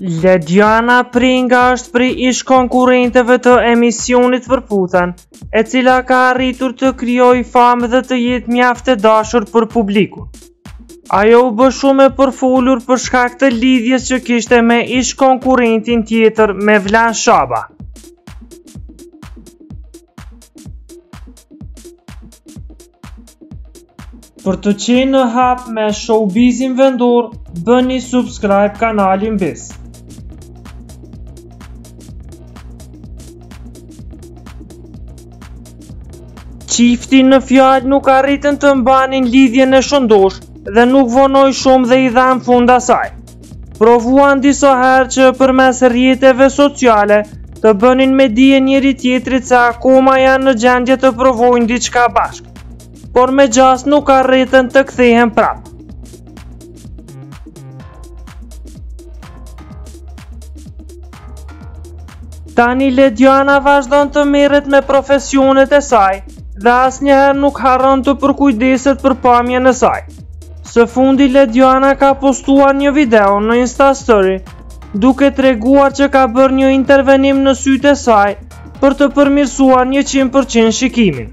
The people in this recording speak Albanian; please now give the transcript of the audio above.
Ledjana Prenga është prej ish-konkurrenteve të emisionit Përputhen, e cila ka arritur të krijojë famë dhe të jetë mjaft e dashur për publikun. Ajo u bë shumë e përfolur për shkak të lidhjes që kishte me ish-konkurrentin tjetër Mevlan Shaba. Për të qenë në hap me showbizin vendor, bëni subscribe kanalin Biz. Çifti në fjalë nuk arritën të mbanin lidhjen e shëndoshë dhe nuk vonoi shumë dhe i dhanë fund asaj. provuan disa herë që përmes rrjeteve sociale të bënin me dije njëri-tjetrit se akoma janë në gjendje të provojnë diçka bashkë, por me gjasë nuk arritën të kthehen prapë. Tani Ledjana vazhdon të merret me profesionet e saj dhe asnjëherë nuk harron të përkujdeset për pamjen e saj. Së fundi Ledjana ka postuar një video në Instastory, duke treguar që ka bërë një intervenim në sytë e saj për të përmirësuar 100% shikimin.